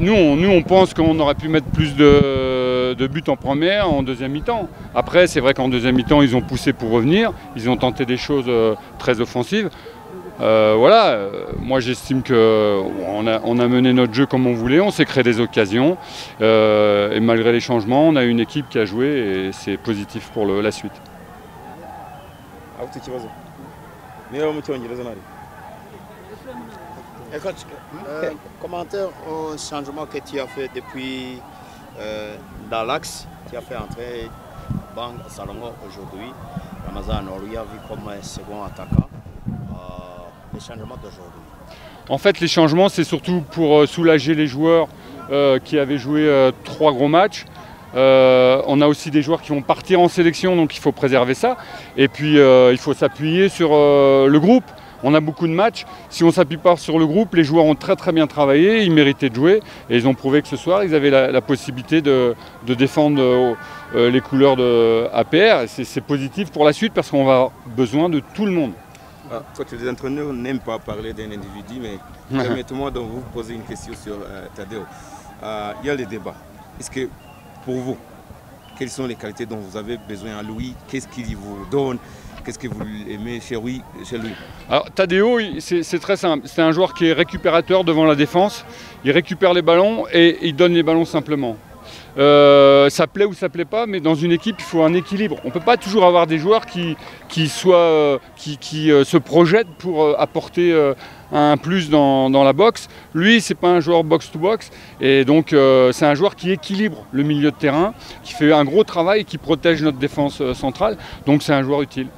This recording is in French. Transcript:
Nous on, nous, on pense qu'on aurait pu mettre plus de, buts en première, en deuxième mi-temps. Après, c'est vrai qu'en deuxième mi-temps, ils ont poussé pour revenir. Ils ont tenté des choses euh, très offensives. Euh, voilà, euh, moi j'estime qu'on a, on a mené notre jeu comme on voulait, on s'est créé des occasions. et malgré les changements, on a une équipe qui a joué et c'est positif pour la suite. Coach, euh, commentaire au changement que tu as fait depuis euh, dans l'axe, tu as fait entrer Bang Salongo aujourd'hui, Ramazan Oria vu comme un second attaquant. Euh, les changements d'aujourd'hui. En fait, les changements, c'est surtout pour euh, soulager les joueurs qui avaient joué trois gros matchs. Euh, on a aussi des joueurs qui vont partir en sélection, donc il faut préserver ça. Et puis, euh, il faut s'appuyer sur euh, le groupe. On a beaucoup de matchs. Si on s'appuie pas sur le groupe, les joueurs ont très très bien travaillé, ils méritaient de jouer. Et ils ont prouvé que ce soir, ils avaient la, la possibilité de, de défendre euh, euh, les couleurs de APR. C'est positif pour la suite parce qu'on va avoir besoin de tout le monde. Ah, Toi, les entraîneurs n'aiment pas parler d'un individu, mais permettez-moi de vous poser une question sur euh, Tadeo. Euh, il y a le débat. Est-ce que pour vous, quelles sont les qualités dont vous avez besoin à Louis? Qu'est-ce qu'il vous donne? Qu'est-ce que vous aimez chez lui, chez lui Alors Tadeo, c'est très simple. C'est un joueur qui est récupérateur devant la défense. Il récupère les ballons et il donne les ballons simplement. Euh, ça plaît ou ça plaît pas, mais dans une équipe, il faut un équilibre. On ne peut pas toujours avoir des joueurs qui, euh, euh, se projettent pour apporter un plus dans, la boxe. Lui, c'est pas un joueur box-to-box, et donc c'est un joueur qui équilibre le milieu de terrain, qui fait un gros travail, qui protège notre défense centrale. Donc c'est un joueur utile.